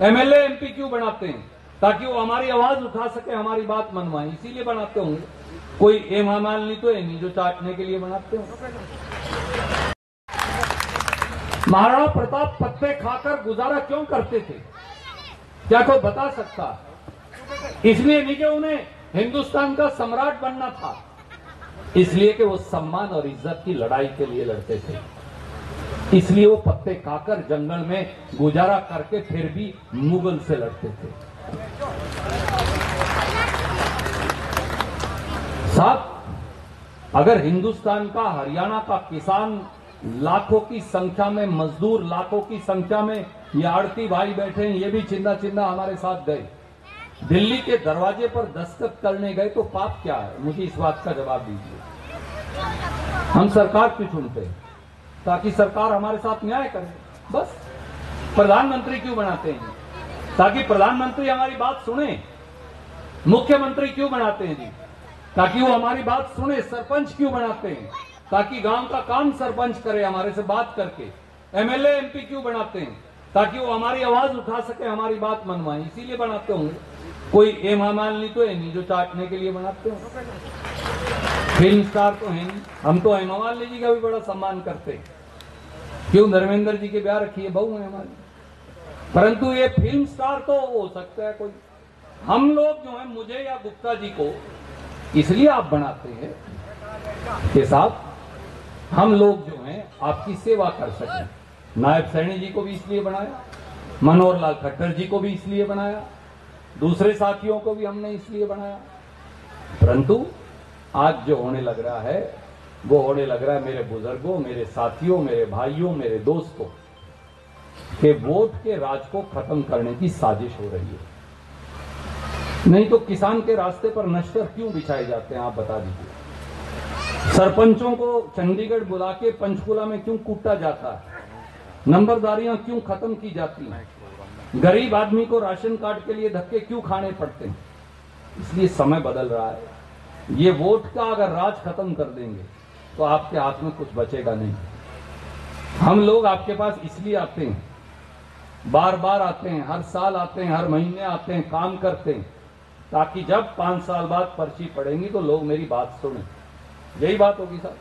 MLA, MP क्यों बनाते हैं? ताकि वो हमारी आवाज़ उठा सके, हमारी बात मनवाए। इसीलिए बनाते होंगे। कोई एमामाल नहीं तो है जो चाटने के लिए बनाते होंगे महाराणा प्रताप पत्ते खाकर गुजारा क्यों करते थे? क्या कोई बता सकता? इसलिए नहीं कि उन्हें हिंदुस्तान का सम्राट बनना था। इसलिए कि वो सम्मान और इज़्ज़त की लड़ाई के लिए लड़ते थे। इसलिए वो पत्ते खाकर जंगल में गुजारा करके फिर भी मुगल से लड़ते थे। साहब अगर हिंदुस्तान का, हरियाणा का किसान लाखों की संख्या में, मजदूर लाखों की संख्या में ये आड़ती भाई बैठे हैं, ये भी चिंदा चिंदा हमारे साथ गए। दिल्ली के दरवाजे पर दस्तखत करने गए तो पाप क्या है? मुझे इस बात का जवाब दीजिए। हम सरकार क्यों चुनते हैं? ताकि सरकार हमारे साथ न्याय करे। बस। प्रधानमंत्री क्यों बनाते हैं ताकि प्रधानमंत्री हमारी बात सुने। मुख्यमंत्री क्यों बनाते हैं जी? ताकि वो हमारी बात सुने, सरपंच क्यों बनाते हैं? ताकि गाँव का काम सरपंच करे, हमारे से बात करके। एमएलए, एमपी क्यों बनाते हैं? ताकि वो हमारी आवाज़ उठा सके, हमारी बात मनवाए। इसीलिए बनाते होंगे। कोई एमामाल नहीं तो है नहीं, जो चाटने के लिए बनाते होंगे फ़िल्म स्टार तो है। हम तो हेमा जी का भी बड़ा सम्मान करते हैं। क्यों धर्मेंद्र जी के ब्याह रखिए बहू है हमारी। परंतु ये फ़िल्म स्टार तो हो सकता है कोई। हम लोग जो है, मुझे या गुप्ता जी को इसलिए आप बनाते हैं कि साहब, हम लोग जो हैं, आपकी सेवा कर सकें। नायब सैनी जी को भी इसलिए बनाया मनोहर लाल खट्टर जी को भी इसलिए बनाया, दूसरे साथियों को भी हमने इसलिए बनाया। परंतु आज जो होने लग रहा है, वो होने लग रहा है मेरे बुज़ुर्गों, मेरे साथियों, मेरे भाइयों, मेरे दोस्तों, के वोट के राज को खत्म करने की साजिश हो रही है। नहीं तो किसान के रास्ते पर नश्तर क्यों बिछाए जाते हैं, आप बता दीजिए। सरपंचों को चंडीगढ़ बुला के पंचकुला में क्यों कूटा जाता है? नंबरदारियाँ क्यों खत्म की जाती हैं? गरीब आदमी को राशन कार्ड के लिए धक्के क्यों खाने पड़ते हैं? इसलिए समय बदल रहा है। ये वोट का अगर राज खत्म कर देंगे तो आपके हाथ में कुछ बचेगा नहीं। हम लोग आपके पास इसलिए आते हैं बार बार आते हैं, हर साल आते हैं, हर महीने आते हैं, काम करते हैं, ताकि जब पाँच साल बाद पर्ची पड़ेंगी तो लोग मेरी बात सुने। यही बात होगी साहब